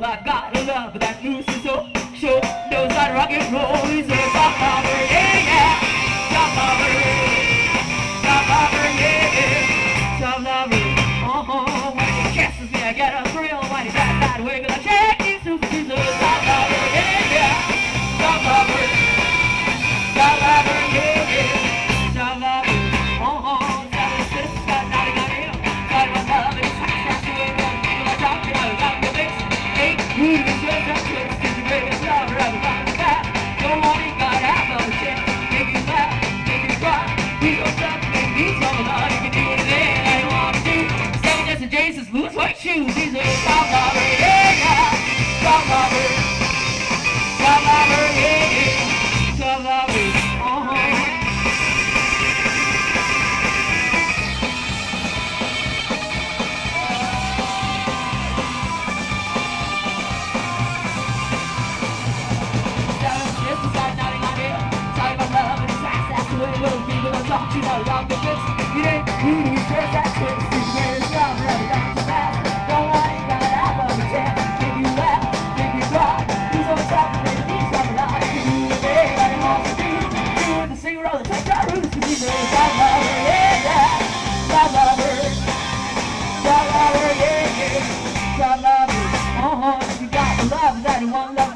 but that news is so sure knows that rock and roll is a soft lover, yeah, yeah. Soft lover, yeah. Soft lover, uh-huh. When he kisses me, I get a thrill. When he does that wiggle, I shake Ever found that? Don't She know y'all niggas, you didn't need me just that shit. See you in the job, never got. Don't worry, got an apple in the jet. You left, give you block. You so shocked, they need some rock. Give you a bed, like a monster beat. You with the single roller, take your roots to be me. God love her, yeah, yeah. Love love yeah, yeah. Love uh-huh. You got the love, is that one love?